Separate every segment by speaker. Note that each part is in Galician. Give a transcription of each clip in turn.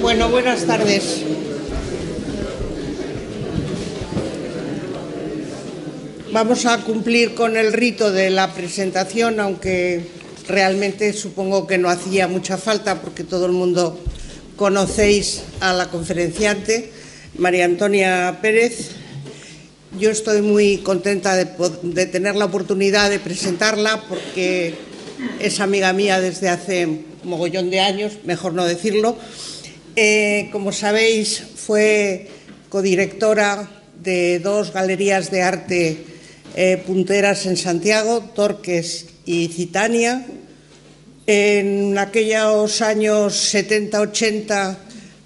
Speaker 1: Bueno, buenas tardes. Vamos a cumplir con el rito de la presentación, aunque realmente supongo que no hacía mucha falta porque todo el mundo conocéis a la conferenciante, María Antonia Pérez. Yo estoy muy contenta de, de tener la oportunidad de presentarla porque es amiga mía desde hace mogollón de años, mejor no decirlo. Eh, como sabéis, fue codirectora de dos galerías de arte eh, punteras en Santiago, Torques y Citania. En aquellos años 70-80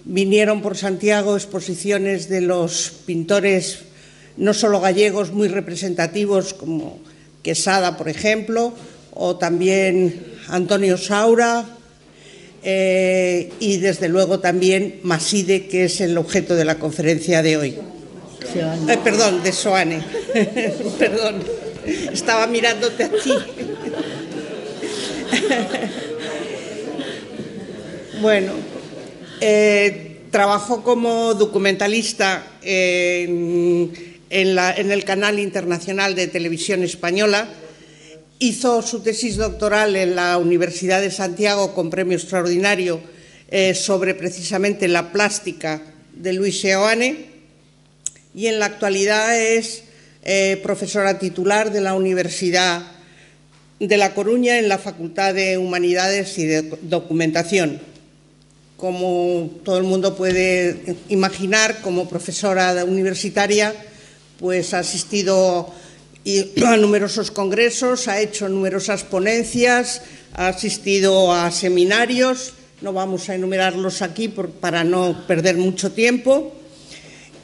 Speaker 1: vinieron por Santiago exposiciones de los pintores no solo gallegos muy representativos como Quesada, por ejemplo, o también Antonio Saura eh, y desde luego también Maside, que es el objeto de la conferencia de hoy. Eh, perdón, de Soane. perdón, estaba mirándote a ti. bueno, eh, trabajó como documentalista en, en, la, en el canal internacional de televisión española Hizo su tesis doctoral en la Universidad de Santiago con premio extraordinario eh, sobre precisamente la plástica de Luis Seoane y en la actualidad es eh, profesora titular de la Universidad de La Coruña en la Facultad de Humanidades y de Documentación. Como todo el mundo puede imaginar, como profesora universitaria, pues ha asistido y a numerosos congresos, ha hecho numerosas ponencias, ha asistido a seminarios, no vamos a enumerarlos aquí para no perder mucho tiempo,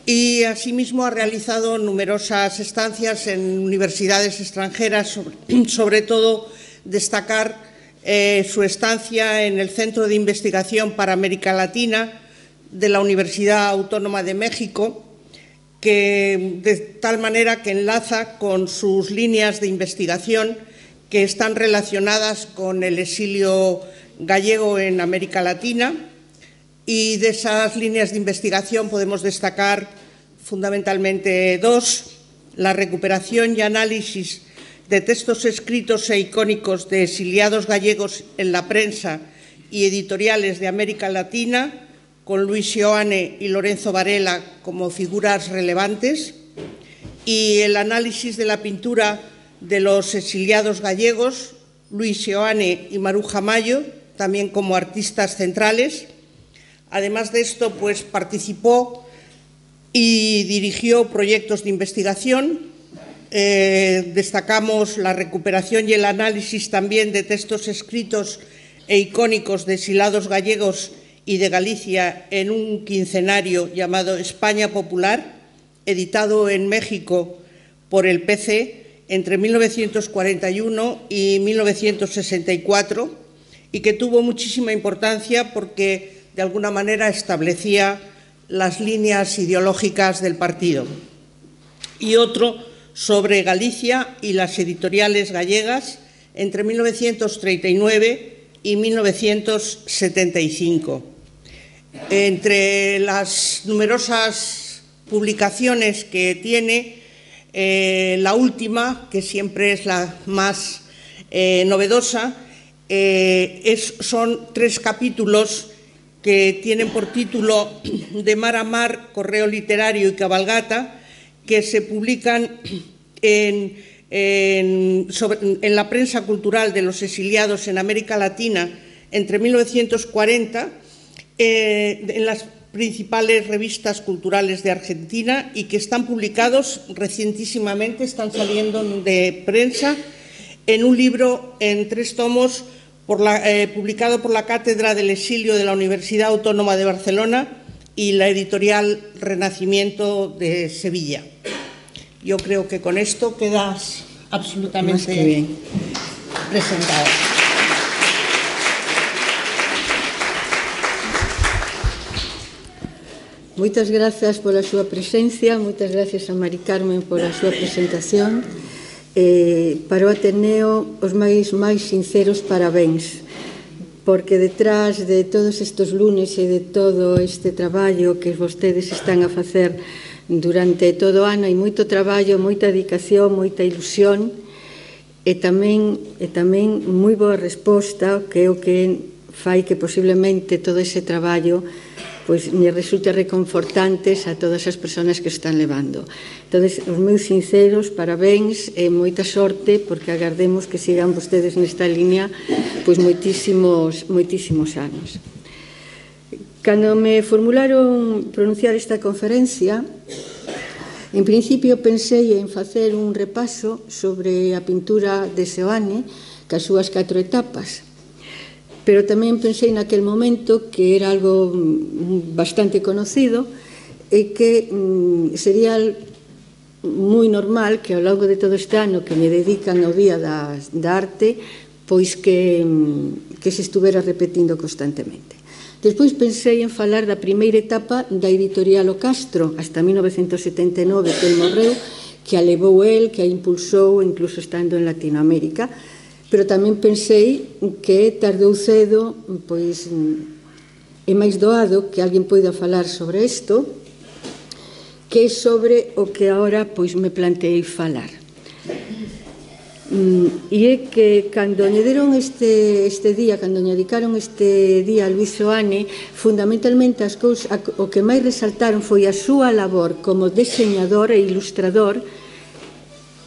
Speaker 1: y asimismo ha realizado numerosas estancias en universidades extranjeras, sobre, sobre todo destacar eh, su estancia en el Centro de Investigación para América Latina de la Universidad Autónoma de México, que de tal manera que enlaza con sus líneas de investigación que están relacionadas con el exilio gallego en América Latina. Y de esas líneas de investigación podemos destacar fundamentalmente dos, la recuperación y análisis de textos escritos e icónicos de exiliados gallegos en la prensa y editoriales de América Latina, con Luis Ioane y Lorenzo Varela como figuras relevantes, y el análisis de la pintura de los exiliados gallegos, Luis Ioane y Maruja Mayo, también como artistas centrales. Además de esto, pues participó y dirigió proyectos de investigación. Eh, destacamos la recuperación y el análisis también de textos escritos e icónicos de exiliados gallegos y de Galicia en un quincenario llamado España Popular, editado en México por el PC entre 1941 y 1964 y que tuvo muchísima importancia porque de alguna manera establecía las líneas ideológicas del partido. Y otro sobre Galicia y las editoriales gallegas entre 1939 y 1975. Entre las numerosas publicaciones que tiene, eh, la última, que siempre es la más eh, novedosa, eh, es, son tres capítulos que tienen por título De mar a mar, correo literario y cabalgata, que se publican en, la prensa cultural de los exiliados en América Latina entre 1940 eh, en las principales revistas culturales de Argentina y que están publicados recientísimamente, están saliendo de prensa en un libro en tres tomos por la, eh, publicado por la Cátedra del Exilio de la Universidad Autónoma de Barcelona y la editorial Renacimiento de Sevilla. Yo creo que con esto quedas absolutamente bien presentada.
Speaker 2: Moitas grazas pola súa presencia, moitas grazas a Mari Carmen pola súa presentación. Eh, para o Ateneo, os máis máis sinceros parabéns, porque detrás de todos estes lunes e de todo este traballo que vostedes están a facer durante todo o ano hai moito traballo, moita dedicación, moita ilusión e tamén e tamén moi boa resposta que é o que fai que posiblemente todo ese traballo pois me resulta reconfortantes a todas as persoas que están levando. Entón, os meus sinceros parabéns e moita sorte porque agardemos que sigan vostedes nesta línea pois moitísimos, moitísimos anos. Cando me formularon pronunciar esta conferencia, en principio pensei en facer un repaso sobre a pintura de Seoane, cas súas catro etapas, pero tamén pensei naquel momento que era algo mm, bastante conocido e que mm, sería moi normal que ao longo de todo este ano que me dedican ao Día da, da Arte pois que, mm, que se estuvera repetindo constantemente. Despois pensei en falar da primeira etapa da editorial O Castro, hasta 1979, que el morreu, que a levou el, que a impulsou, incluso estando en Latinoamérica, pero tamén pensei que tarde ou cedo pois é máis doado que alguén poida falar sobre isto que é sobre o que agora pois me planteei falar. Mm, e é que cando añadiron este, este día, cando añadicaron este día a Luis Soane fundamentalmente as cousas, o que máis resaltaron foi a súa labor como deseñador e ilustrador,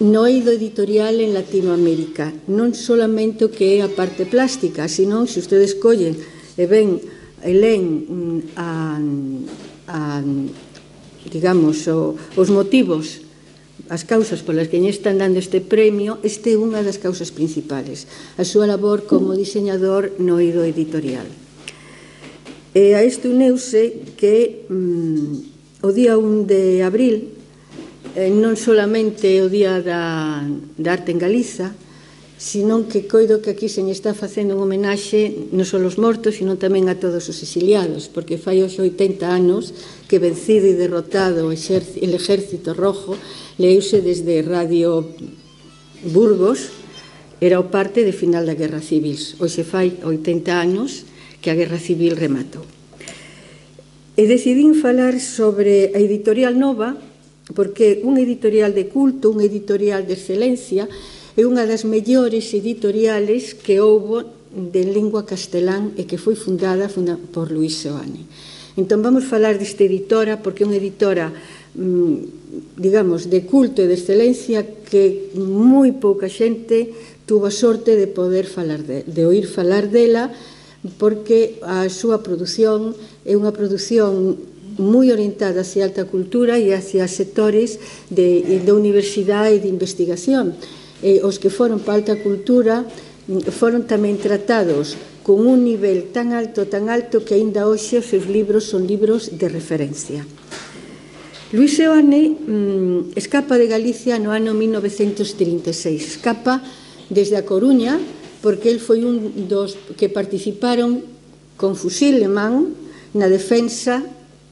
Speaker 2: noido editorial en Latinoamérica. Non solamente o que é a parte plástica, sino se ustedes collen e ven e len mm, a, a, digamos, o, os motivos as causas polas que lle están dando este premio, este é unha das causas principales, a súa labor como diseñador noido editorial. E a isto uneuse que mm, o día 1 de abril eh, non solamente o Día da, da Arte en Galiza, senón que coido que aquí se está facendo un homenaxe non só aos mortos, senón tamén a todos os exiliados, porque fai os 80 anos que vencido e derrotado o exército, rojo leuse desde Radio Burgos, era o parte de final da Guerra Civil. Hoxe fai 80 anos que a Guerra Civil rematou. E decidín falar sobre a editorial Nova, porque un editorial de culto, un editorial de excelencia, é unha das mellores editoriales que houbo de lingua castelán e que foi fundada por Luis Seoane. Entón vamos falar desta editora porque é unha editora mm, digamos, de culto e de excelencia que moi pouca xente tuvo a sorte de poder falar de, de oír falar dela porque a súa produción é unha produción moi orientada hacia a alta cultura e hacia sectores de, eh, de universidade e de investigación. E os que foron para a alta cultura mm, foron tamén tratados con un nivel tan alto, tan alto, que aínda hoxe os seus libros son libros de referencia. Luis Seoane mm, escapa de Galicia no ano 1936. Escapa desde a Coruña porque el foi un dos que participaron con fusil alemán na defensa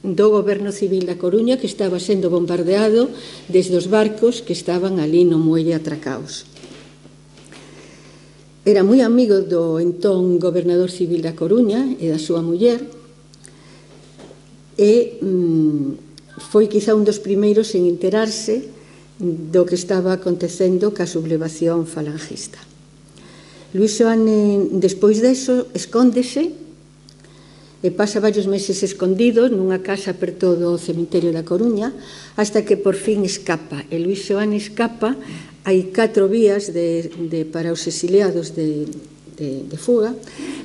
Speaker 2: do goberno civil da Coruña que estaba sendo bombardeado desde os barcos que estaban ali no muelle atracaos. Era moi amigo do entón gobernador civil da Coruña e da súa muller e mm, foi quizá un dos primeiros en enterarse do que estaba acontecendo ca sublevación falangista. Luis Soane, eh, despois deso, escóndese e pasa varios meses escondido nunha casa perto do cemiterio da Coruña hasta que por fin escapa. E Luis Seoane escapa, hai catro vías de, de, para os exiliados de, de, de fuga,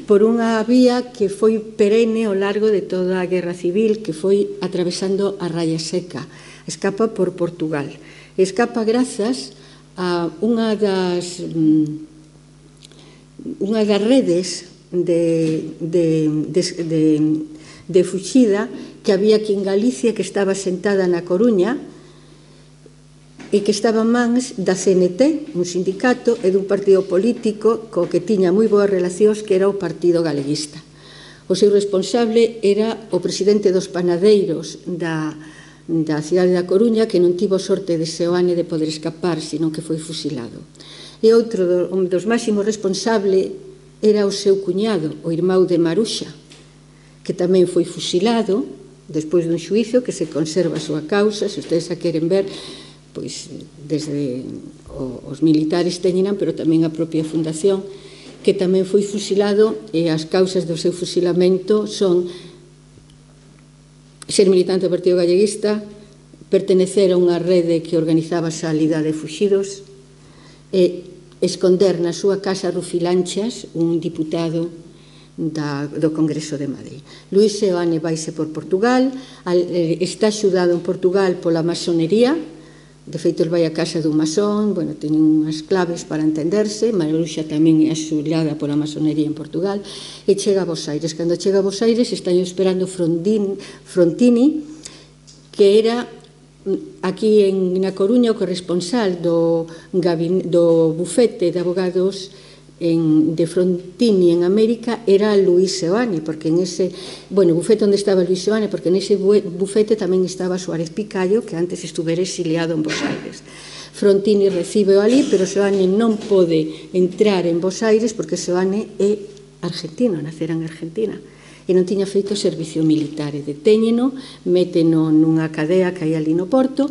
Speaker 2: por unha vía que foi perene ao largo de toda a Guerra Civil, que foi atravesando a Raya Seca. Escapa por Portugal. Escapa grazas a unha das mm, unha das redes de, de, de, de, de fuxida que había aquí en Galicia que estaba sentada na Coruña e que estaba mans da CNT, un sindicato e dun partido político co que tiña moi boas relacións que era o Partido Galeguista. O seu responsable era o presidente dos panadeiros da, da cidade da Coruña que non tivo sorte de Seoane de poder escapar, senón que foi fusilado. E outro dos máximos responsable era o seu cuñado, o irmão de Maruxa, que tamén foi fusilado despois dun xuicio que se conserva a súa causa, se ustedes a queren ver, pois desde o, os militares teñeran, pero tamén a propia fundación, que tamén foi fusilado e as causas do seu fusilamento son ser militante do Partido Galleguista, pertenecer a unha rede que organizaba a salida de fuxidos, e esconder na súa casa Rufilanchas, un diputado da, do Congreso de Madrid. Luis Seoane vaise por Portugal, al, eh, está axudado en Portugal pola masonería, de feito el vai a casa dun masón, bueno, teñen unhas claves para entenderse, Maruxa tamén é axudada pola masonería en Portugal, e chega a Bos Aires. Cando chega a Bos Aires, está esperando Frondin, Frontini, que era aquí en na Coruña o corresponsal do, gabin, do bufete de abogados en, de Frontini en América era Luis Seoane, porque en ese, bueno, bufete onde estaba Luis Seoane, porque nese bufete tamén estaba Suárez Picayo, que antes estuvera exiliado en Bos Aires. Frontini recibe o ali, pero Seoane non pode entrar en Bos Aires porque Seoane é argentino, nacera en Argentina e non tiña feito o servicio militar e detéñeno, méteno nunha cadea que hai ali no Porto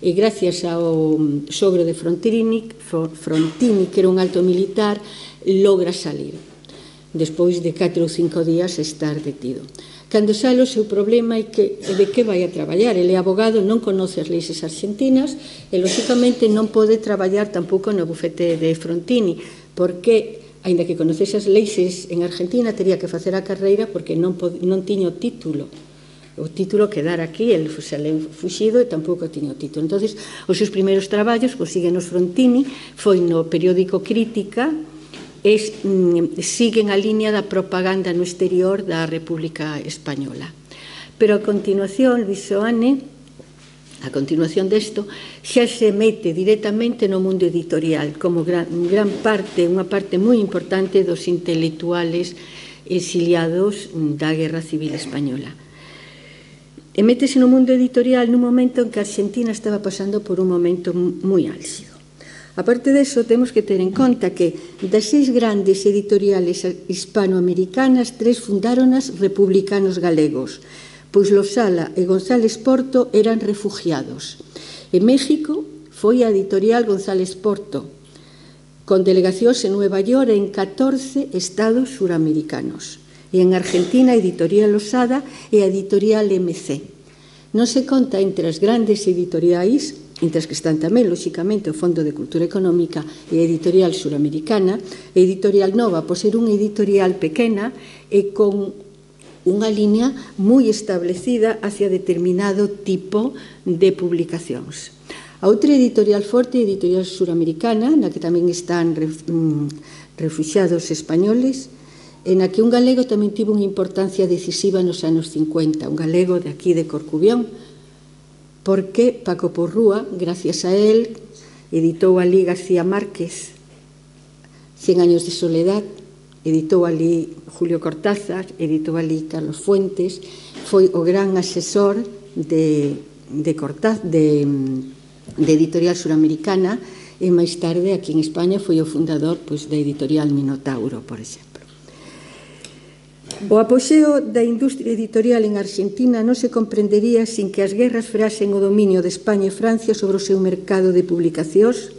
Speaker 2: e gracias ao sogro de Frontini, Frontini que era un alto militar, logra salir despois de 4 ou 5 días estar detido. Cando sale o seu problema é que de que vai a traballar. Ele é abogado, non conoce as leis argentinas e, lóxicamente, non pode traballar tampouco no bufete de Frontini, porque Ainda que conocese as leixes, en Argentina tería que facer a carreira porque non, pod, non tiño título o título quedara aquí, el saleu fuxido e tampouco tiño título. Entonces, os seus primeiros traballos, pois, consiguen os Frontini, foi no periódico Crítica, es, mm, siguen a línea da propaganda no exterior da República Española. Pero a continuación, Luis Soane, A continuación desto, xa se mete directamente no mundo editorial, como gran, gran parte, unha parte moi importante dos intelectuales exiliados da Guerra Civil Española. E métese no mundo editorial nun momento en que a Argentina estaba pasando por un momento moi álxido. A parte deso, temos que ter en conta que das seis grandes editoriales hispanoamericanas, tres fundaronas republicanos galegos, pois Losala e González Porto eran refugiados. En México foi a editorial González Porto, con delegacións en Nueva York en 14 estados suramericanos. E en Argentina, Editorial Osada e Editorial MC. Non se conta entre as grandes editoriais, entre as que están tamén, lóxicamente, o Fondo de Cultura Económica e a Editorial Suramericana, a Editorial Nova, por ser unha editorial pequena e con unha liña moi establecida hacia determinado tipo de publicacións. A outra editorial forte é a editorial suramericana, na que tamén están mm, refugiados españoles, en a que un galego tamén tivo unha importancia decisiva nos anos 50, un galego de aquí de Corcubión, porque Paco Porrúa, gracias a él, editou a Liga García Márquez, Cien años de soledad, Editou ali Julio Cortázar, editou ali Carlos Fuentes, foi o gran asesor de, de, Cortázar, de, de Editorial Suramericana e máis tarde aquí en España foi o fundador pois, da Editorial Minotauro, por exemplo. O apoxeo da industria editorial en Argentina non se comprendería sin que as guerras frasen o dominio de España e Francia sobre o seu mercado de publicacións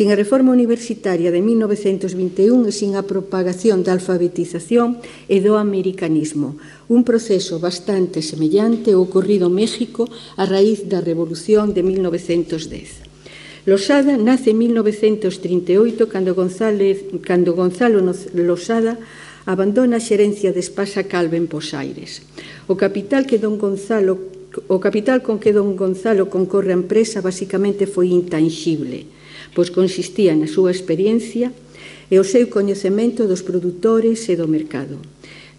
Speaker 2: Sin a reforma universitaria de 1921 e sin a propagación da alfabetización e do americanismo, un proceso bastante semellante ao ocorrido en México a raíz da Revolución de 1910. Losada nace en 1938 cando, González, cando Gonzalo Losada abandona a xerencia de Espasa Calve en Pos Aires. O capital que don Gonzalo o capital con que don Gonzalo concorre a empresa basicamente foi intangible pois consistía na súa experiencia e o seu coñecemento dos produtores e do mercado.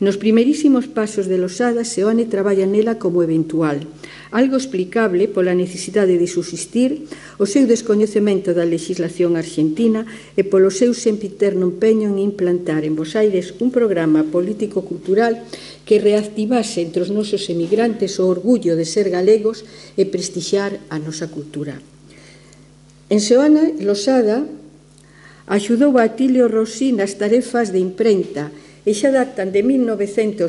Speaker 2: Nos primeirísimos pasos de Losada, Seoane traballa nela como eventual, algo explicable pola necesidade de subsistir, o seu descoñecemento da legislación argentina e polo seu sempiterno empeño en implantar en Bos Aires un programa político-cultural que reactivase entre os nosos emigrantes o orgullo de ser galegos e prestixiar a nosa cultura. En Seoana Losada axudou a Atilio Rossi nas tarefas de imprenta e xa datan de 1938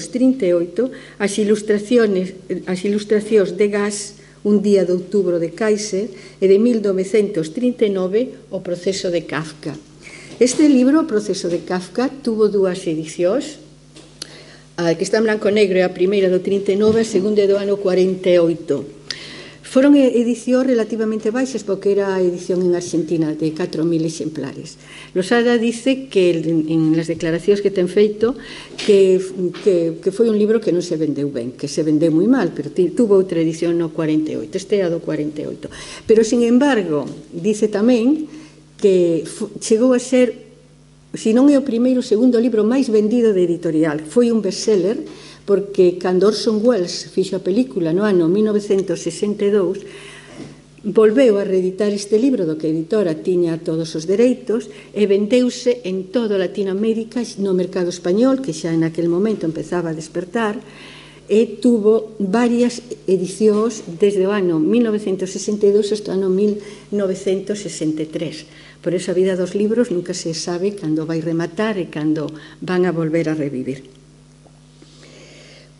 Speaker 2: as ilustraciones as ilustracións de gas un día de outubro de Kaiser e de 1939 o proceso de Kafka. Este libro, o proceso de Kafka, tuvo dúas edicións, a que está en blanco e negro é a primeira do 39 e a segunda do ano 48. Foron edicións relativamente baixas porque era a edición en Argentina de 4.000 exemplares. Losada dice que en las declaracións que ten feito que, que, que foi un libro que non se vendeu ben, que se vendeu moi mal, pero tuvo outra edición no 48, este é do 48. Pero, sin embargo, dice tamén que chegou a ser, se non é o primeiro, o segundo libro máis vendido de editorial. Foi un bestseller, seller porque cando Orson Welles fixo a película no ano 1962, volveu a reeditar este libro do que a editora tiña todos os dereitos e vendeuse en todo Latinoamérica no mercado español, que xa en aquel momento empezaba a despertar, e tuvo varias edicións desde o ano 1962 hasta o ano 1963. Por esa vida dos libros nunca se sabe cando vai rematar e cando van a volver a revivir.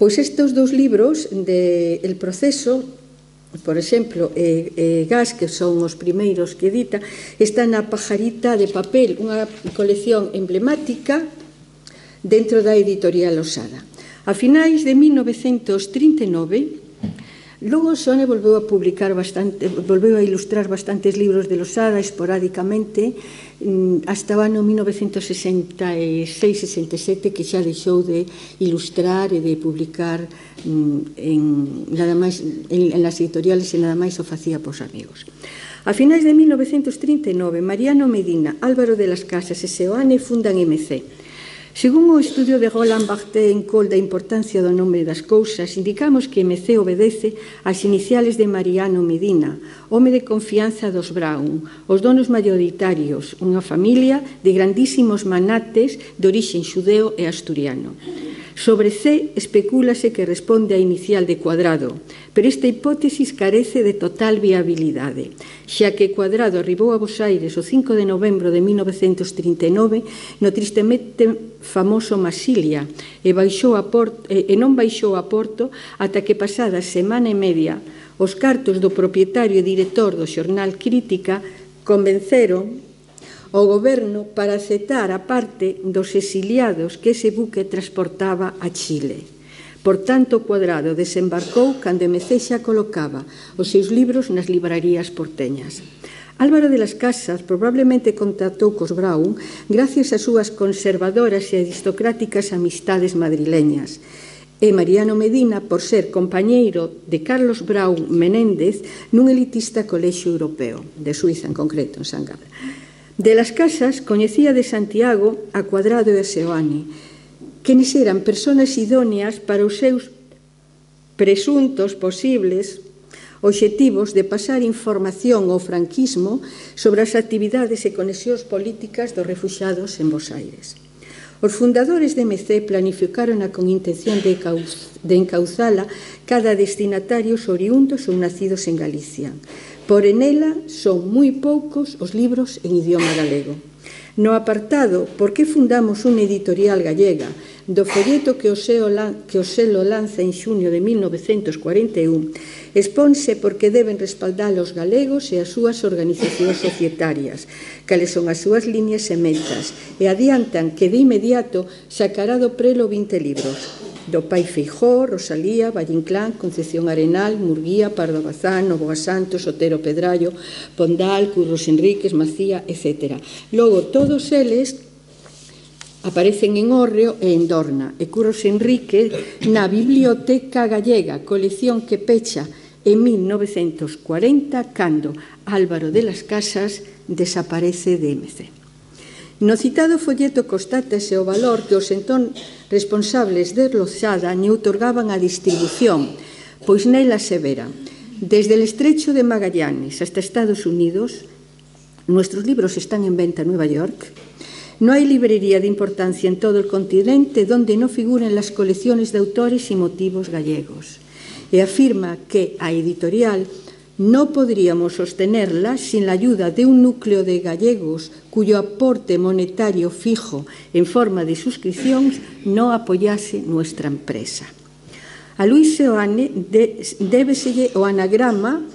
Speaker 2: Pois estes dous libros de El proceso por exemplo, eh, eh, Gas, que son os primeiros que edita, está na Pajarita de Papel, unha colección emblemática dentro da editorial Osada. A finais de 1939, Luego Sone volveu a publicar bastante, volveu a ilustrar bastantes libros de Losada esporádicamente mm, hasta o ano 1966-67 que xa deixou de ilustrar e de publicar mm, en, nada máis, en, en las editoriales e nada máis o facía pos amigos. A finais de 1939, Mariano Medina, Álvaro de las Casas e Seoane fundan MC, Según o estudio de Roland Barthes en Col da importancia do nome das cousas, indicamos que MC obedece ás iniciales de Mariano Medina, home de confianza dos Brown, os donos mayoritarios, unha familia de grandísimos manates de orixen xudeo e asturiano. Sobre C especúlase que responde á inicial de Cuadrado, pero esta hipótesis carece de total viabilidade, xa que Cuadrado arribou a Bos Aires o 5 de novembro de 1939 no tristemente famoso Masilia e, baixou a Porto, e non baixou a Porto ata que pasada semana e media os cartos do propietario e director do xornal Crítica convenceron ao goberno para aceptar a parte dos exiliados que ese buque transportaba a Chile. Por tanto, Cuadrado desembarcou cando Mecexa colocaba os seus libros nas librarías porteñas. Álvaro de las Casas probablemente contactou cos Brown gracias ás súas conservadoras e aristocráticas amistades madrileñas e Mariano Medina por ser compañeiro de Carlos Brown Menéndez nun elitista colexio europeo, de Suiza en concreto, en San Gabriel. De las casas coñecía de Santiago a Cuadrado e a Seoane, quenes eran personas idóneas para os seus presuntos posibles obxectivos de pasar información ao franquismo sobre as actividades e conexións políticas dos refuxados en Bos Aires. Os fundadores de MC planificaron a con intención de, de encauzala cada destinatarios oriundos ou nacidos en Galicia. Porén, ela son moi poucos os libros en idioma galego. No apartado Por que fundamos unha editorial gallega do folleto que o, seo, que o selo lanza en xuño de 1941 exponse porque deben respaldar os galegos e as súas organizacións societarias, cales son as súas líneas e metas, e adiantan que de inmediato sacará do prelo 20 libros, do Pai Feijó, Rosalía, Vallinclán, Concepción Arenal, Murguía, Pardo Bazán, Novoa Santos, Otero Pedrallo, Pondal, Curros Enríquez, Macía, etc. Logo, todos eles Aparecen en Orreo e en Dorna e Curos Enrique na Biblioteca Gallega, colección que pecha en 1940 cando Álvaro de las Casas desaparece de MC. No citado folleto constátase o valor que os entón responsables de Lozada ne outorgaban a distribución, pois nela se vera. Desde el estrecho de Magallanes hasta Estados Unidos, nuestros libros están en venta en Nueva York, No hay librería de importancia en todo el continente donde no figuren las colecciones de autores y motivos gallegos. E afirma que a editorial No podríamos sostenerla sin la ayuda de un núcleo de gallegos cuyo aporte monetario fijo en forma de suscripción no apoyase nuestra empresa. A Luis Seoane débeselle o anagrama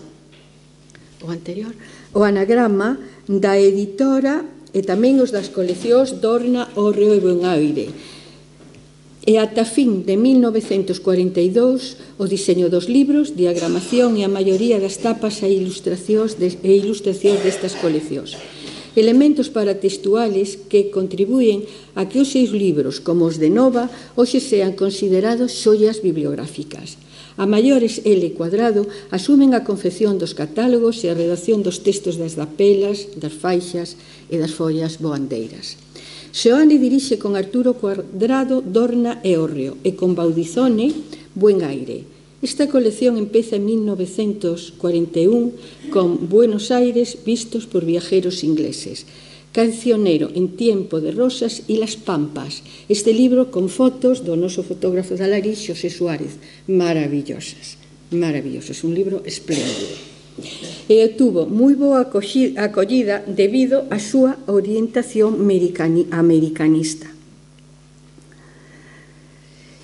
Speaker 2: o anterior, o anagrama da editora e tamén os das coleccións Dorna, Orreo e Buenaire. E ata fin de 1942, o diseño dos libros, diagramación e a maioría das tapas e ilustracións de, e ilustracións destas coleccións. Elementos paratextuales que contribúen a que os seis libros, como os de Nova, hoxe sean considerados xoias bibliográficas a maiores L cuadrado asumen a confección dos catálogos e a redacción dos textos das dapelas, das faixas e das follas boandeiras. Seoane dirixe con Arturo Cuadrado Dorna e Orrio e con Baudizone Buen Aire. Esta colección empeza en 1941 con Buenos Aires vistos por viajeros ingleses Cancionero en tiempo de rosas y las pampas. Este libro con fotos do noso fotógrafo de Alarí, Xosé Suárez, maravillosas, maravillosas. es un libro espléndido. E tuvo moi boa acollida debido á súa orientación americanista.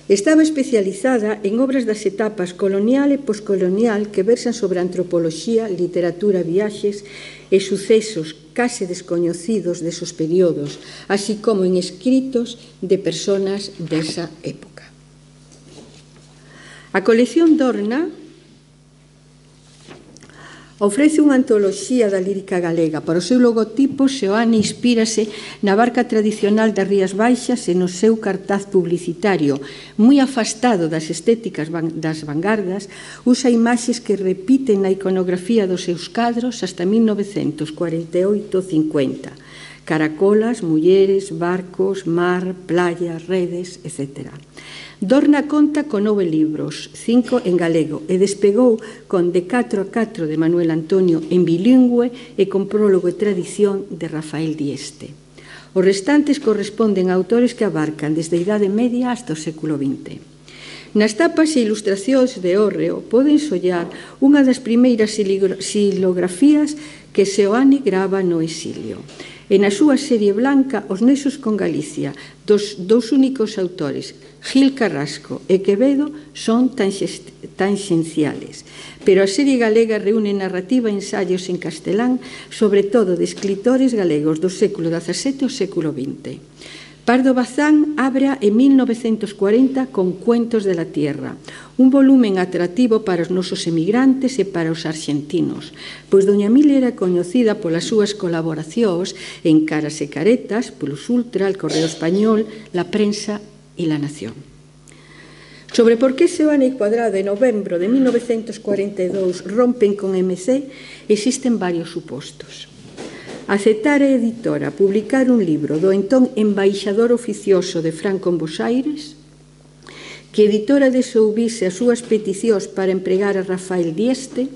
Speaker 2: Estaba especializada en obras das etapas colonial e poscolonial que versan sobre antropoloxía, literatura, viaxes e sucesos case descoñecidos desos períodos, así como en escritos de personas desa época. A colección Dorna Ofrece unha antoloxía da lírica galega. Para o seu logotipo, Seoane inspírase na barca tradicional das Rías Baixas e no seu cartaz publicitario. Moi afastado das estéticas das vanguardas, usa imaxes que repiten na iconografía dos seus cadros hasta 1948-50. Caracolas, mulleres, barcos, mar, playas, redes, etcétera. Dorna conta con nove libros, cinco en galego, e despegou con De 4 a 4 de Manuel Antonio en bilingüe e con prólogo e tradición de Rafael Dieste. Os restantes corresponden a autores que abarcan desde a Idade Media hasta o século XX. Nas tapas e ilustracións de Orreo poden sollar unha das primeiras silografías que Seoane grava no exilio. E na súa serie blanca Os nexos con Galicia, dos dous únicos autores, Gil Carrasco e Quevedo son tanxenciales. Pero a serie galega reúne narrativa e ensaios en castelán, sobre todo de escritores galegos do século XVII ao século XX. Pardo Bazán abra en 1940 con Cuentos de la Tierra, un volumen atractivo para os nosos emigrantes e para os argentinos, pois Doña Mil era coñecida polas súas colaboracións en Caras e Caretas, Plus Ultra, El Correo Español, La Prensa e la nación. Sobre por que Seoane e Cuadrado en novembro de 1942 rompen con MC, existen varios supostos. Aceptar a editora publicar un libro do entón embaixador oficioso de Franco en Bos Aires, que editora desouvise as súas peticións para empregar a Rafael Dieste,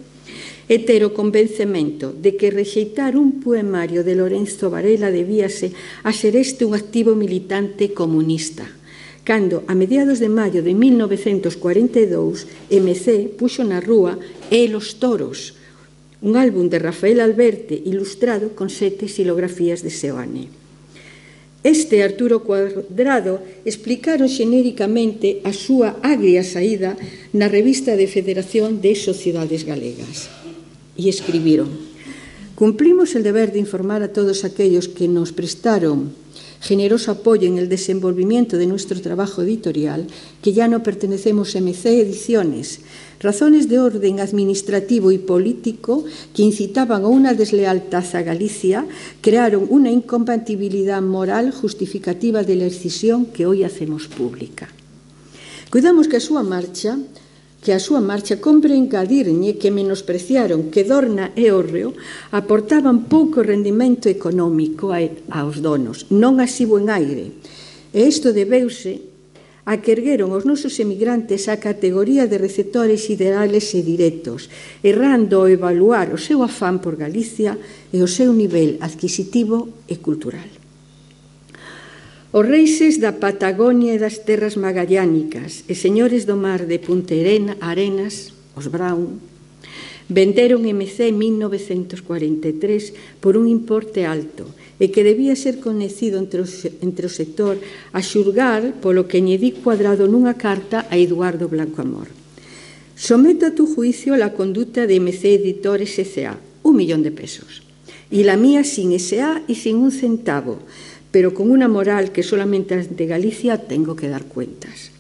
Speaker 2: e ter o convencemento de que rexeitar un poemario de Lorenzo Varela debíase a ser este un activo militante comunista cando a mediados de maio de 1942 MC puxo na rúa E los toros, un álbum de Rafael Alberte ilustrado con sete xilografías de Seoane. Este Arturo Cuadrado explicaron xenéricamente a súa agria saída na revista de Federación de Sociedades Galegas. E escribiron Cumplimos el deber de informar a todos aquellos que nos prestaron generoso apoyo en el desenvolvimiento de nuestro trabajo editorial, que ya no pertenecemos a MC Ediciones, razones de orden administrativo y político que incitaban a una deslealtad a Galicia crearon una incompatibilidad moral justificativa de la decisión que hoy hacemos pública. Cuidamos que a súa marcha que a súa marcha compre engadirñe que menospreciaron que Dorna e Orreo aportaban pouco rendimento económico aos donos, non así buen aire. E isto debeuse a que ergueron os nosos emigrantes a categoría de receptores ideales e directos, errando ao evaluar o seu afán por Galicia e o seu nivel adquisitivo e cultural. Os reixes da Patagonia e das terras magallánicas e señores do mar de Punta Arenas, os Brown, venderon MC en 1943 por un importe alto e que debía ser conhecido entre, entre o sector a xurgar polo que ñedí di cuadrado nunha carta a Eduardo Blanco Amor. Someto a tu juicio la conducta de MC Editores S.A., un millón de pesos, y la mía sin S.A. y sin un centavo, pero con una moral que solamente ante Galicia tengo que dar cuentas.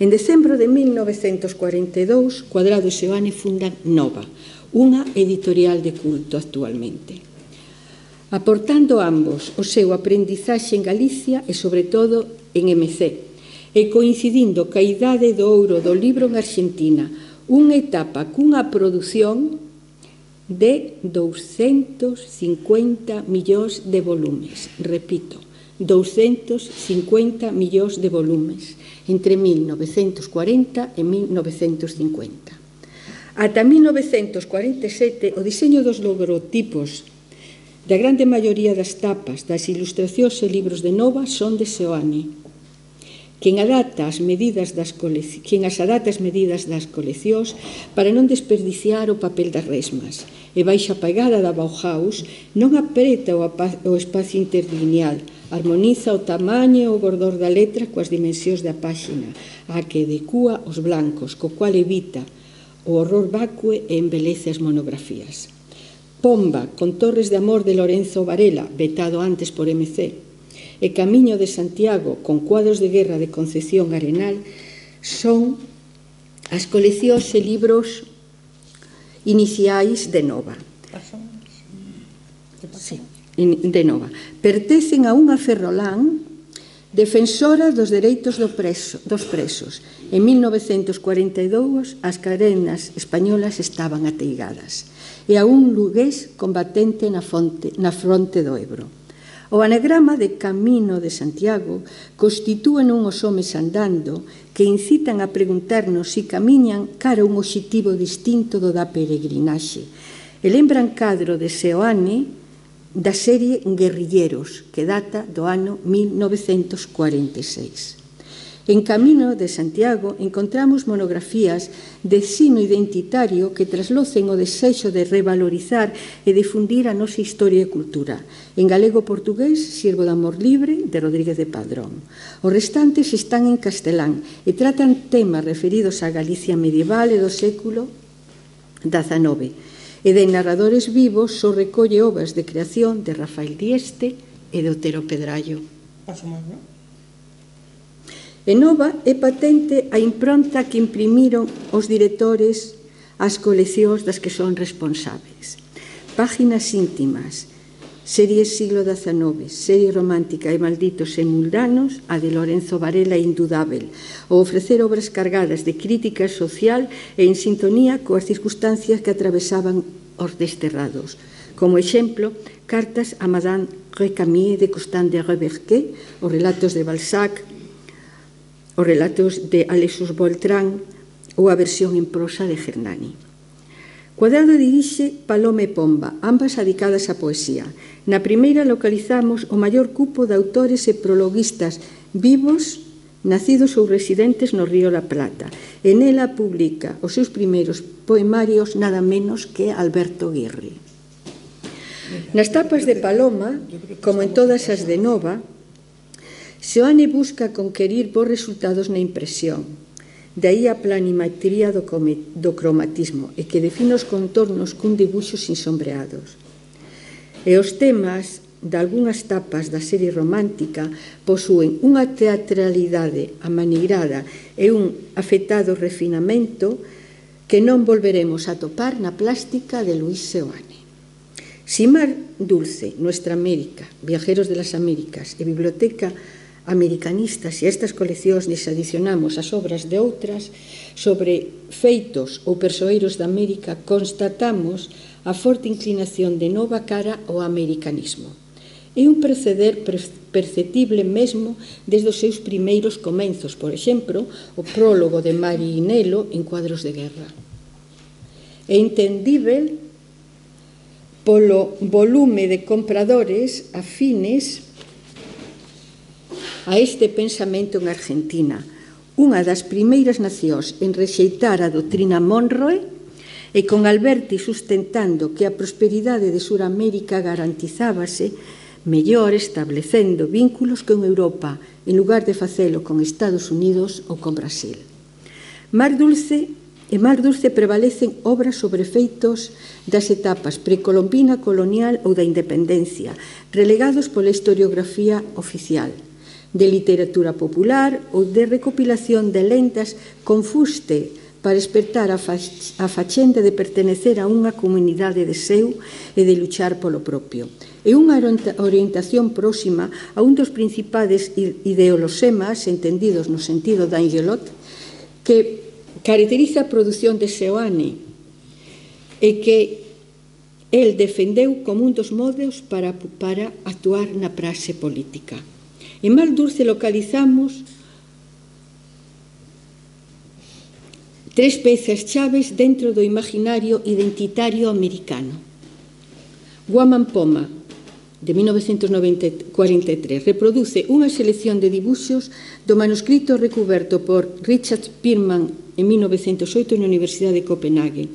Speaker 2: En decembro de 1942, Cuadrado e Seoane fundan Nova, unha editorial de culto actualmente, aportando ambos o seu aprendizaxe en Galicia e, sobre todo, en MC, e coincidindo ca idade do ouro do libro en Argentina, unha etapa cunha produción de 250 millóns de volumes. Repito, 250 millóns de volumes entre 1940 e 1950. Ata 1947, o diseño dos logotipos da grande maioría das tapas das ilustracións e libros de Nova son de Seoane, quen adapta as medidas das quen as adapta as medidas das coleccións para non desperdiciar o papel das resmas e baixa pegada da Bauhaus non apreta o, o espacio interlineal, armoniza o tamaño e o gordor da letra coas dimensións da páxina, a que decúa os blancos, co cual evita o horror vacue e embelece as monografías. Pomba, con Torres de Amor de Lorenzo Varela, vetado antes por MC, e Camiño de Santiago con cuadros de guerra de Concepción Arenal son as coleccións e libros iniciais de Nova. Sí, de Nova. Pertecen a unha ferrolán defensora dos dereitos do preso, dos presos. En 1942 as cadenas españolas estaban ateigadas e a un lugués combatente na, fonte, na fronte do Ebro. O anagrama de Camino de Santiago constitúen unhos homes andando que incitan a preguntarnos se si camiñan cara a un obxectivo distinto do da peregrinaxe. E lembran cadro de Seoane da serie Guerrilleros, que data do ano 1946. En Camino de Santiago encontramos monografías de sino identitario que traslocen o desexo de revalorizar e difundir a nosa historia e cultura. En galego-portugués, Sirvo de Amor Libre, de Rodríguez de Padrón. Os restantes están en castelán e tratan temas referidos á Galicia medieval e do século XIX. E de narradores vivos só recolle obras de creación de Rafael Dieste e de Otero Pedrallo. Non? E nova é patente a impronta que imprimiron os directores as coleccións das que son responsables. Páginas íntimas, serie siglo XIX, serie romántica e malditos e mundanos, a de Lorenzo Varela indudável, o ofrecer obras cargadas de crítica social e en sintonía coas circunstancias que atravesaban os desterrados. Como exemplo, cartas a Madame Recamier de Constant de Reverquet, os relatos de Balzac, os relatos de Alexus Boltrán ou a versión en prosa de Hernani. Cuadrado dirixe Palome Pomba, ambas adicadas á poesía. Na primeira localizamos o maior cupo de autores e prologuistas vivos nacidos ou residentes no Río La Plata. En ela publica os seus primeiros poemarios nada menos que Alberto Guirri. Nas tapas de Paloma, como en todas as de Nova, Seoane busca conquerir bons resultados na impresión. de aí a planimetría do, do cromatismo e que define os contornos cun dibuixo sin sombreados. E os temas de algunhas tapas da serie romántica posúen unha teatralidade amaneirada e un afetado refinamento que non volveremos a topar na plástica de Luis Seoane. Simar Dulce, Nuestra América, Viajeros de las Américas e Biblioteca americanistas e estas coleccións lles adicionamos as obras de outras sobre feitos ou persoeiros da América constatamos a forte inclinación de nova cara ao americanismo. É un proceder perceptible mesmo desde os seus primeiros comenzos, por exemplo, o prólogo de Marinello en Cuadros de Guerra. É entendível polo volume de compradores afines a este pensamento en Argentina, unha das primeiras nacións en rexeitar a doutrina Monroe e con Alberti sustentando que a prosperidade de Suramérica garantizábase mellor establecendo vínculos con Europa en lugar de facelo con Estados Unidos ou con Brasil. Mar Dulce e Mar Dulce prevalecen obras sobre feitos das etapas precolombina, colonial ou da independencia, relegados pola historiografía oficial – de literatura popular ou de recopilación de lentas con fuste para espertar a, fa a fachenda de pertenecer a unha comunidade de seu e de luchar polo propio. É unha orientación próxima a un dos principales ideolosemas entendidos no sentido de Angelot que caracteriza a produción de Seoane e que el defendeu como un dos modos para, para actuar na praxe política. En Maldurce localizamos tres pezas chaves dentro do imaginario identitario americano. Guaman Poma, de 1943, reproduce unha selección de dibuxos do manuscrito recuberto por Richard Pirman en 1908 na Universidade de Copenhague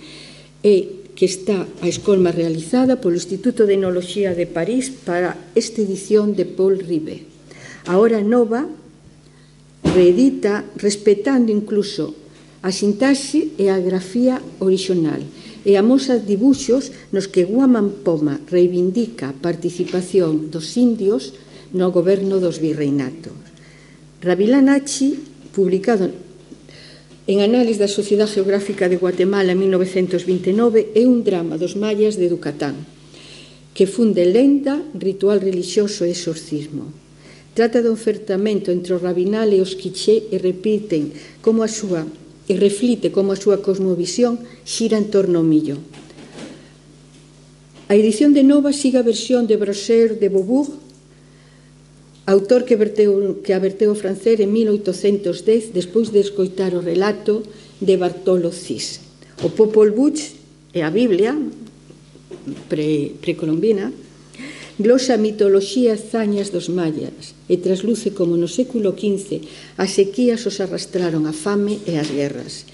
Speaker 2: e que está a escolma realizada polo Instituto de Enoloxía de París para esta edición de Paul Rivet. Ahora Nova reedita respetando incluso a sintaxe e a grafía orixonal e amosa dibuxos nos que Guaman Poma reivindica a participación dos indios no goberno dos virreinatos. Rabilán Achi, publicado en Anales da Sociedade Geográfica de Guatemala en 1929, é un drama dos mayas de Ducatán que funde lenda, ritual relixioso e exorcismo. Trata do ofertamento entre o rabinal e os quiché e repiten como a súa e reflite como a súa cosmovisión xira en torno ao millo. A edición de Nova siga a versión de Brosser de Beaubourg, autor que, verteu, que a verteu francés en 1810 despois de escoitar o relato de Bartolo Cis. O Popol Vuh e a Biblia pre, precolombina glosa a mitoloxía zañas dos mayas e trasluce como no século XV as sequías os arrastraron a fame e as guerras.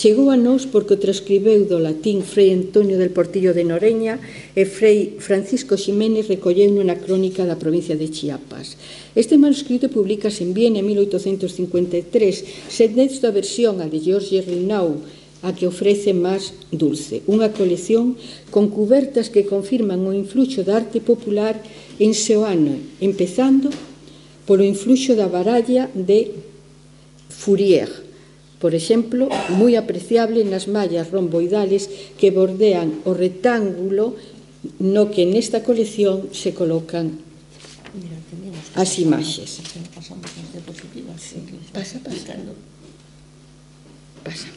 Speaker 2: Chegou a nós porque o transcribeu do latín Frei Antonio del Portillo de Noreña e Frei Francisco Ximénez recollendo na crónica da provincia de Chiapas. Este manuscrito publicase en Viena en 1853, sendo esta versión a de George Rinau, a que ofrece máis Dulce, unha colección con cubertas que confirman o influxo da arte popular en Seoano, empezando polo influxo da baralla de Fourier, por exemplo, moi apreciable nas mallas romboidales que bordean o rectángulo no que nesta colección se colocan as imaxes. Pasa, pasa. Pasa.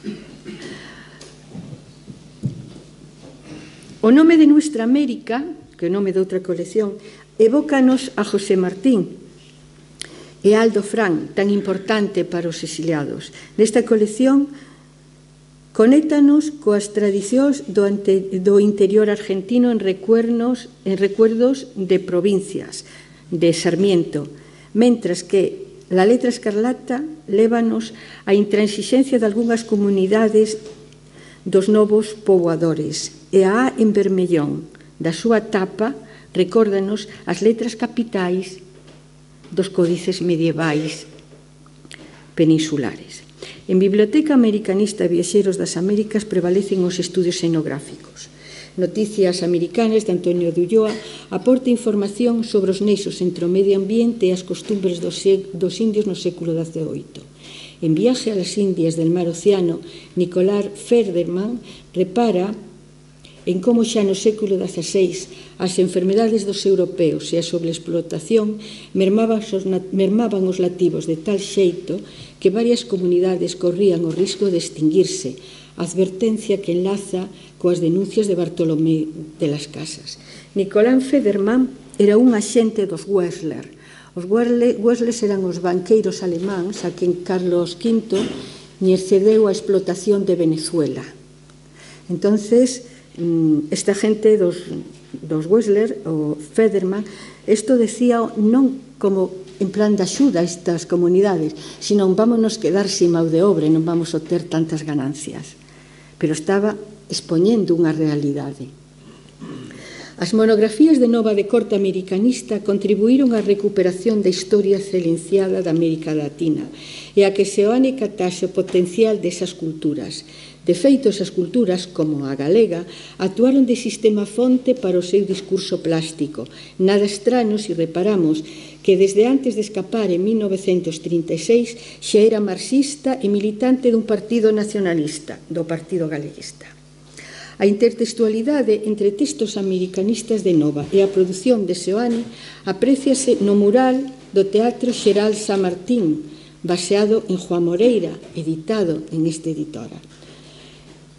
Speaker 2: O nome de Nuestra América, que é o nome de outra colección, evócanos a José Martín e Aldo Fran, tan importante para os exiliados. Nesta colección conéctanos coas tradicións do, ante, do interior argentino en recuernos, en recuerdos de provincias, de Sarmiento, mentras que La letra escarlata lévanos a intransixencia de algunhas comunidades dos novos poboadores e a A en vermellón da súa tapa recórdanos as letras capitais dos códices medievais peninsulares. En Biblioteca Americanista Viaxeros das Américas prevalecen os estudios xenográficos. Noticias Americanas de Antonio Dulloa aporta información sobre os nexos entre o medio ambiente e as costumbres dos, dos indios no século XVIII. En Viaje a las Indias del Mar Océano, Nicolás Ferderman repara en como xa no século XVI as enfermedades dos europeos e a sobreexplotación mermaban os, mermaban os lativos de tal xeito que varias comunidades corrían o risco de extinguirse, advertencia que enlaza coas denuncias de Bartolomé de las Casas. Nicolán Federman era un axente dos Wessler. Os Wessler eran os banqueiros alemáns a quen Carlos V ñer cedeu a explotación de Venezuela. Entonces, mm, esta gente dos, dos Wessler, o Federman, isto decía non como en plan de axuda a estas comunidades, sino vámonos quedar sin mau de obra e non vamos obter tantas ganancias pero estaba expoñendo unha realidade. As monografías de Nova de corte americanista contribuíron á recuperación da historia silenciada da América Latina e a que se oane catase o potencial desas culturas. De feito, esas culturas, como a galega, actuaron de sistema fonte para o seu discurso plástico. Nada estrano se si reparamos que desde antes de escapar en 1936 xa era marxista e militante dun partido nacionalista, do Partido Galeguista. A intertextualidade entre textos americanistas de Nova e a produción de Seoane apréciase no mural do Teatro Xeral San Martín, baseado en Juan Moreira, editado en esta editora.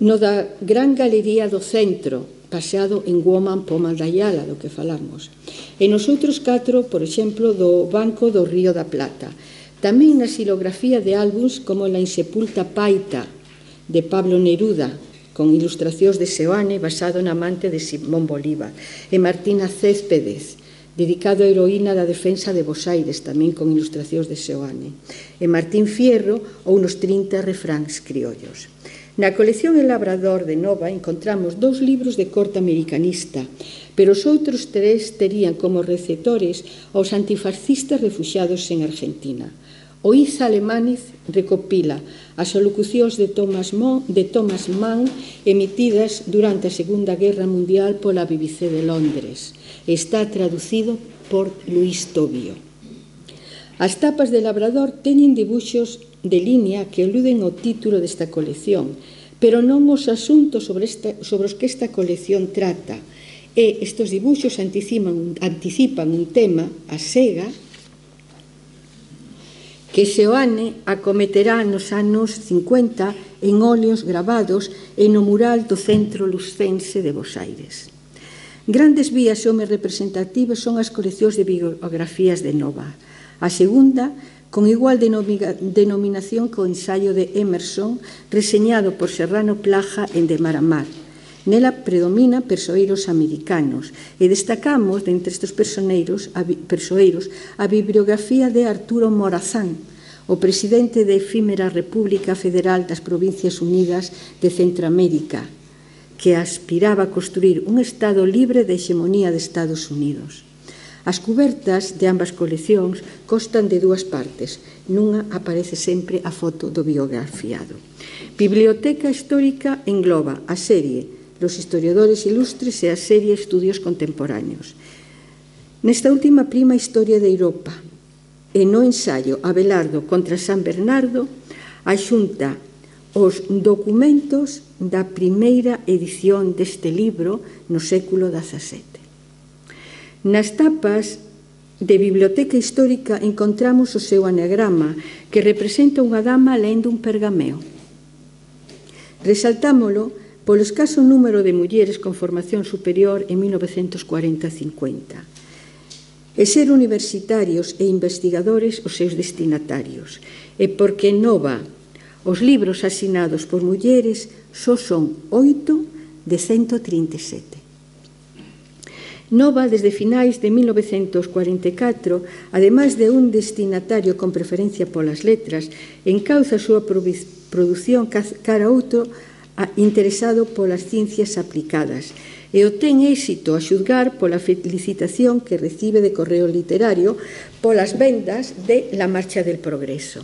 Speaker 2: No da Gran Galería do Centro, baseado en Woman Pomal Dayala, do que falamos. E nos outros catro, por exemplo, do Banco do Río da Plata. Tamén na xilografía de álbums como La Insepulta Paita, de Pablo Neruda, con ilustracións de Seoane basado na amante de Simón Bolívar, e Martina Céspedes, dedicado á heroína da defensa de Bos Aires, tamén con ilustracións de Seoane, e Martín Fierro ou nos 30 refráns criollos. Na colección El Labrador de Nova encontramos dous libros de corte americanista, pero os outros tres terían como receptores aos antifascistas refugiados en Argentina, O Iza Alemanes recopila as alocucións de Thomas, Mo, de Thomas Mann emitidas durante a Segunda Guerra Mundial pola BBC de Londres. Está traducido por Luis Tobio. As tapas de Labrador teñen dibuxos de línea que eluden o título desta colección, pero non os asuntos sobre, esta, sobre os que esta colección trata. E estes dibuxos anticipan, anticipan un tema, a sega, que Seoane acometerá nos anos 50 en óleos gravados e no mural do Centro Lucense de Bos Aires. Grandes vías e homes representativas son as coleccións de biografías de Nova. A segunda, con igual denominación co ensaio de Emerson, reseñado por Serrano Plaja en De Mar a Mar, Nela predomina persoeiros americanos e destacamos dentre estes personeiros a, persoeiros a bibliografía de Arturo Morazán, o presidente da efímera República Federal das Provincias Unidas de Centroamérica, que aspiraba a construir un Estado libre de hexemonía de Estados Unidos. As cubertas de ambas coleccións constan de dúas partes. Nunha aparece sempre a foto do biografiado. Biblioteca Histórica engloba a serie los historiadores ilustres e a serie Estudios Contemporáneos. Nesta última prima historia de Europa e no ensaio Abelardo contra San Bernardo, axunta os documentos da primeira edición deste libro no século XVII. Nas tapas de Biblioteca Histórica encontramos o seu anagrama que representa unha dama lendo un pergameo. Resaltámolo polo escaso número de mulleres con formación superior en 1940-50 e ser universitarios e investigadores os seus destinatarios, e porque nova os libros asinados por mulleres só son oito de 137. Nova desde finais de 1944, ademais de un destinatario con preferencia polas letras, encauza a súa produción cara outro interesado polas ciencias aplicadas e obtén éxito a xuzgar pola felicitación que recibe de Correo Literario polas vendas de La Marcha del Progreso.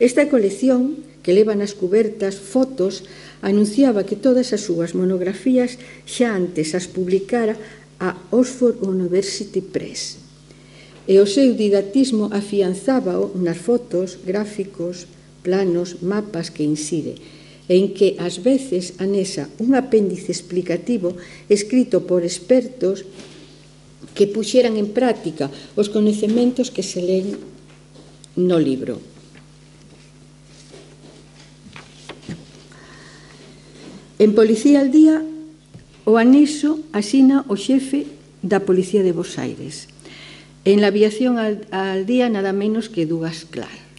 Speaker 2: Esta colección, que leva nas cubertas fotos, anunciaba que todas as súas monografías xa antes as publicara a Oxford University Press. E o seu didatismo afianzábao nas fotos, gráficos, planos, mapas que insire, en que ás veces anexa un apéndice explicativo escrito por expertos que puxeran en práctica os coñecementos que se leen no libro. En Policía al Día, o anexo asina o xefe da Policía de Bos Aires. En la aviación al, al día nada menos que Dugas Clar.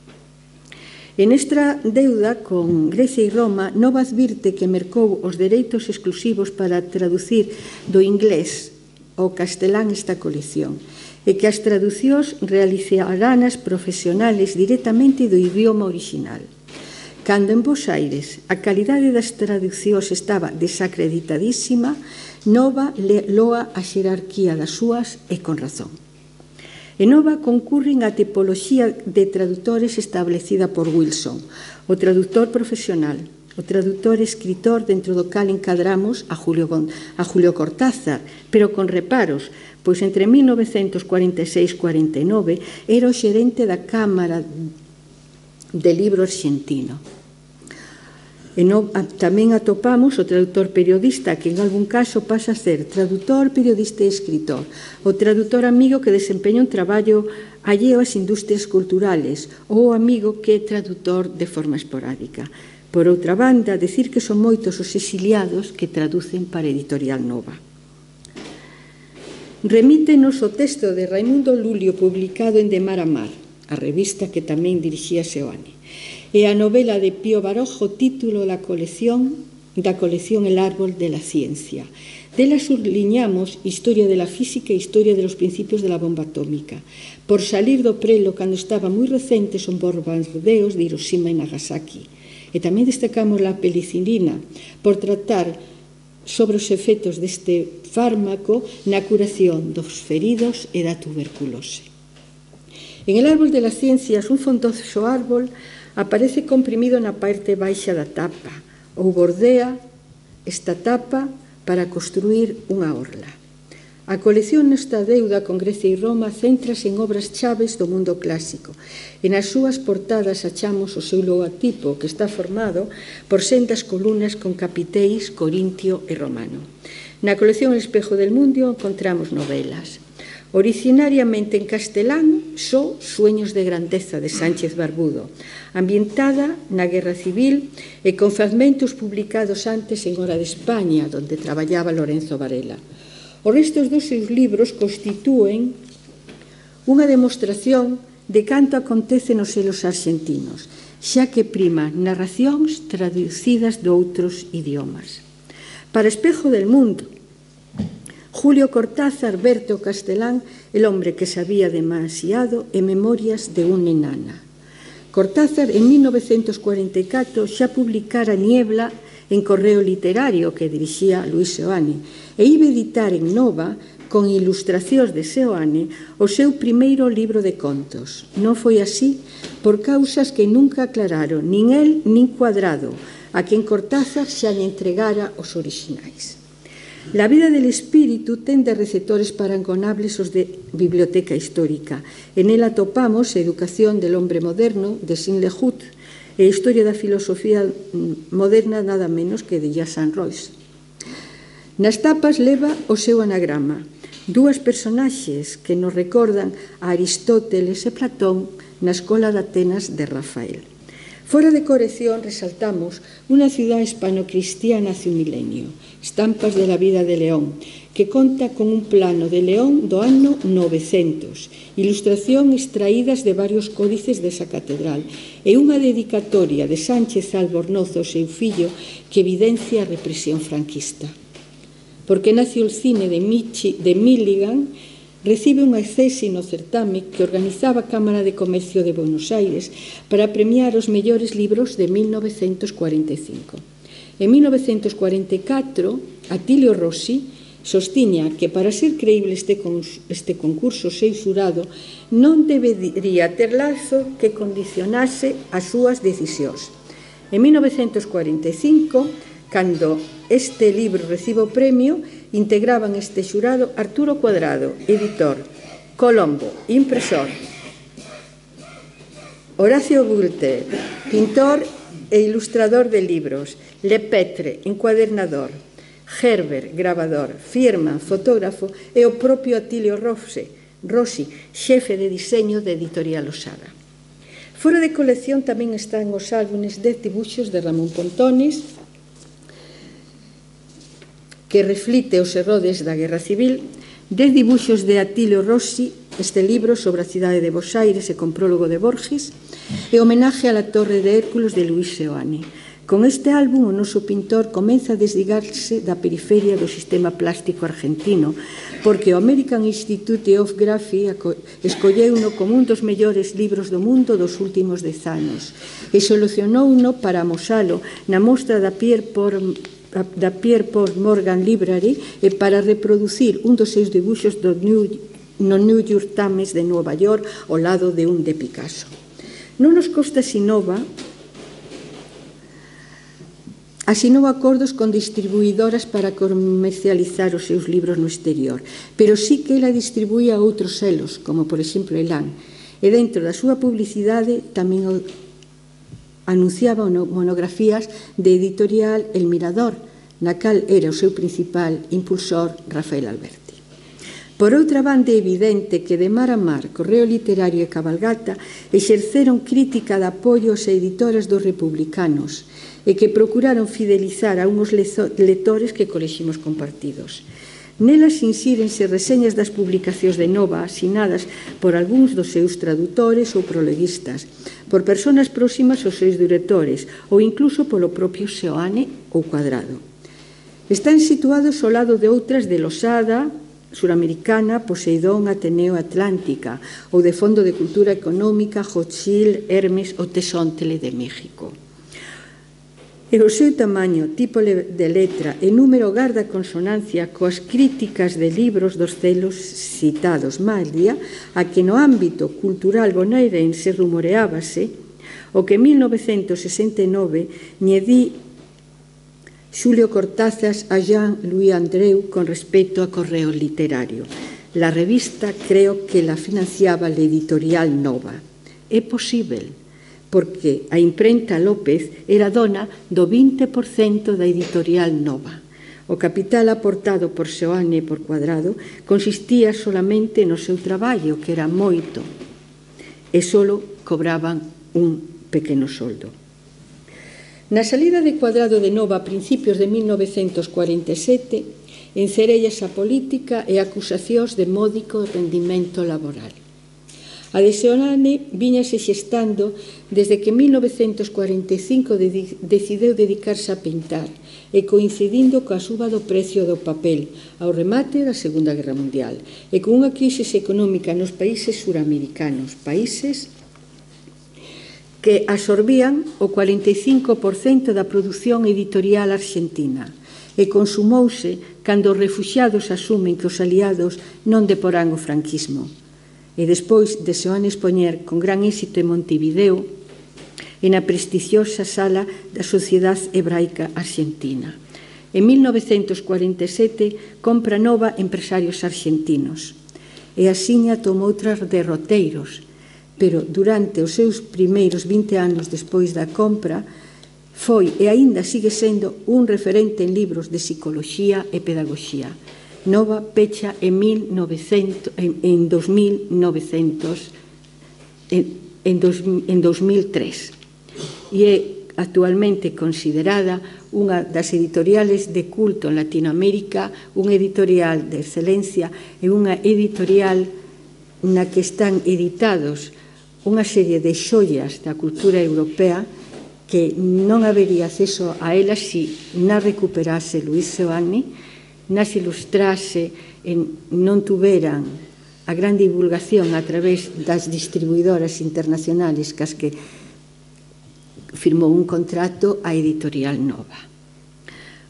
Speaker 2: En esta deuda con Grecia e Roma, Nova advirte que mercou os dereitos exclusivos para traducir do inglés ao castelán esta colección e que as traducións realizarán as profesionales directamente do idioma original. Cando en Bos Aires a calidade das traducións estaba desacreditadísima, Nova loa a xerarquía das súas e con razón. En Nova concurren a tipoloxía de tradutores establecida por Wilson, o traductor profesional, o traductor escritor dentro do cal encadramos a Julio, a Julio Cortázar, pero con reparos, pois entre 1946 e 49 era o xerente da Cámara de Libro Argentino. E no, a, tamén atopamos o traductor periodista, que en algún caso pasa a ser traductor, periodista e escritor. O traductor amigo que desempeña un traballo alleo ás industrias culturales ou o amigo que é traductor de forma esporádica. Por outra banda, decir que son moitos os exiliados que traducen para Editorial Nova. Remítenos o texto de Raimundo Lulio publicado en De Mar a Mar, a revista que tamén dirixía Seoane e a novela de Pío Barojo título da colección da colección El árbol de la ciencia. Dela surliñamos Historia de la física e Historia de los principios de la bomba atómica, por salir do prelo cando estaba moi recente son bombardeos de Hiroshima e Nagasaki. E tamén destacamos la pelicilina por tratar sobre os efectos deste fármaco na curación dos feridos e da tuberculose. En el árbol de las ciencias, un fondoso árbol, aparece comprimido na parte baixa da tapa ou bordea esta tapa para construir unha orla. A colección nesta deuda con Grecia e Roma centras en obras chaves do mundo clásico e nas súas portadas achamos o seu logotipo que está formado por sendas columnas con capiteis corintio e romano. Na colección Espejo del Mundo encontramos novelas, Originariamente en castelán, só Sueños de Grandeza de Sánchez Barbudo, ambientada na Guerra Civil e con fragmentos publicados antes en Hora de España, onde traballaba Lorenzo Varela. Os restos dos seus libros constitúen unha demostración de canto acontece nos selos argentinos, xa que prima narracións traducidas de outros idiomas. Para Espejo del Mundo, Julio Cortázar verte o Castelán, el hombre que sabía demasiado e memorias de unha enana. Cortázar en 1944 xa publicara Niebla en correo literario que dirixía Luis Seoane e iba editar en Nova con ilustracións de Seoane o seu primeiro libro de contos. Non foi así por causas que nunca aclararon nin el nin Cuadrado, a quen Cortázar xa lle entregara os orixinais. La vida del espíritu ten de receptores parangonables os de biblioteca histórica. En ela atopamos a educación del hombre moderno de Sinlehut, e a historia da filosofía moderna nada menos que de Jason Royce. Nas tapas leva o seu anagrama, dúas personaxes que nos recordan a Aristóteles e Platón na Escola de Atenas de Rafael. Fora de corrección resaltamos unha ciudad hispanocristiana hace un milenio, Estampas de la vida de León, que conta con un plano de León do ano 900, ilustración extraídas de varios códices desa catedral, e unha dedicatoria de Sánchez Albornoz ao seu fillo que evidencia a represión franquista. Porque nació o cine de, Michi, de Milligan, recibe un cese no certame que organizaba a Cámara de Comercio de Buenos Aires para premiar os mellores libros de 1945. En 1944, Atilio Rossi sostiña que para ser creíble este, este concurso xurado non debería ter lazo que condicionase as súas decisións. En 1945, cando este libro recibe o premio, Integraban este xurado Arturo Cuadrado, editor, Colombo, impresor, Horacio Gulte, pintor e ilustrador de libros, Lepetre, encuadernador, Gerber, gravador, firma, fotógrafo e o propio Atilio Rofse, Rossi, xefe de diseño de Editorial Osada. Fora de colección tamén están os álbumes de dibuxos de Ramón Pontones, que reflite os errores da Guerra Civil, de dibuxos de Atilio Rossi, este libro sobre a cidade de Bos Aires e con prólogo de Borges, e homenaje a la Torre de Hércules de Luis Seoane. Con este álbum o noso pintor comeza a desligarse da periferia do sistema plástico argentino, porque o American Institute of Graphy escolleuno como un dos mellores libros do mundo dos últimos dez anos e solucionouno para amosalo na mostra da Pierre da Pierre Paul Morgan Library e para reproducir un dos seus dibuxos do New, no New York Times de Nova York ao lado de un de Picasso. Non nos costa Sinova Asinou acordos con distribuidoras para comercializar os seus libros no exterior, pero sí que ela distribuía outros selos, como por exemplo Elan, e dentro da súa publicidade tamén anunciaba monografías de editorial El Mirador, na cal era o seu principal impulsor Rafael Alberti. Por outra banda, é evidente que de mar a mar, Correo Literario e Cabalgata exerceron crítica de apoio aos editoras dos republicanos e que procuraron fidelizar a unhos letores que coleximos compartidos. Nelas insírense reseñas das publicacións de Nova asinadas por algúns dos seus tradutores ou proleguistas, por persoas próximas aos seus directores ou incluso polo propio Seoane ou Cuadrado. Están situados ao lado de outras de Losada, suramericana, Poseidón, Ateneo Atlántica, ou de Fondo de Cultura Económica, Hochil, Hermes ou Tesóntele de México e o seu tamaño, tipo de letra e número garda consonancia coas críticas de libros dos celos citados malia a que no ámbito cultural bonaerense rumoreábase o que en 1969 lle di Xulio Cortázas a Jean-Louis Andreu con respecto a correo literario. La revista creo que la financiaba l'editorial Nova. É posible porque a imprenta López era dona do 20% da editorial Nova. O capital aportado por Seoane por Cuadrado consistía solamente no seu traballo, que era moito, e solo cobraban un pequeno soldo. Na salida de Cuadrado de Nova a principios de 1947, encerellas a política e acusacións de módico rendimento laboral. Adicionalmente, viñase xestando desde que 1945 decideu dedicarse a pintar e coincidindo coa suba do precio do papel ao remate da Segunda Guerra Mundial e con unha crise económica nos países suramericanos, países que absorbían o 45% da produción editorial argentina e consumouse cando os refugiados asumen que os aliados non deporán o franquismo e despois de se expoñer con gran éxito en Montevideo e na prestixiosa sala da Sociedade Hebraica Argentina. En 1947 compra nova empresarios argentinos e axiña tomou tras derroteiros, pero durante os seus primeiros 20 anos despois da compra foi e aínda sigue sendo un referente en libros de psicología e pedagogía. Nova pecha en, 1900, en, en 2900 en, en, dos, en 2003 e é actualmente considerada unha das editoriales de culto en Latinoamérica, unha editorial de excelencia e unha editorial na que están editados unha serie de xollas da cultura europea que non habería acceso a elas se si na recuperase Luis Seoane, nas ilustrase en non tuveran a gran divulgación a través das distribuidoras internacionales cas que firmou un contrato a editorial Nova.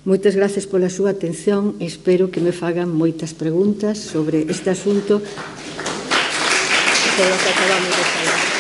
Speaker 2: Moitas gracias pola súa atención e espero que me fagan moitas preguntas sobre este asunto polo que acabamos de falar.